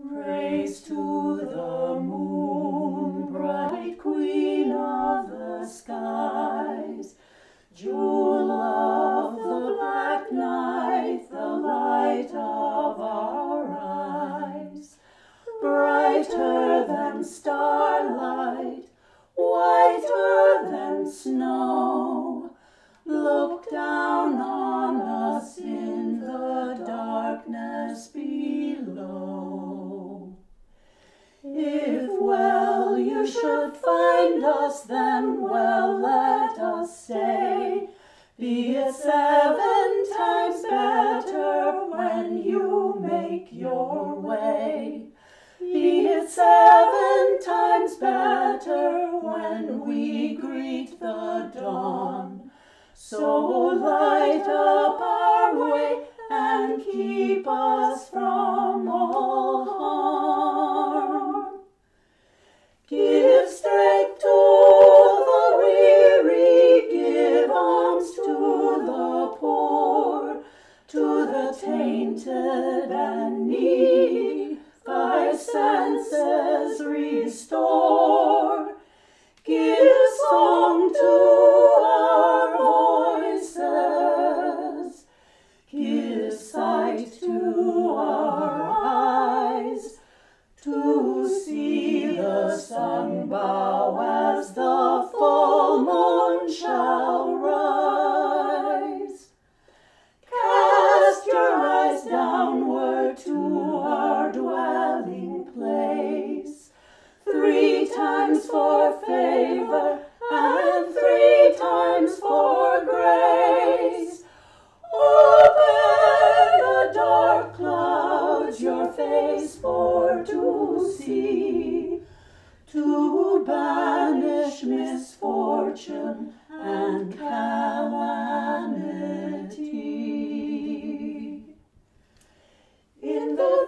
Praise to the moon, bright queen of the skies, jewel of the black night, the light of our eyes, brighter than starlight, whiter than snow. Should find us, then well let us say, be it seven times better when you make your way. Be it seven times better when we greet the dawn. So light tainted and needy, thy senses restore. To see, to banish misfortune and calamity. In the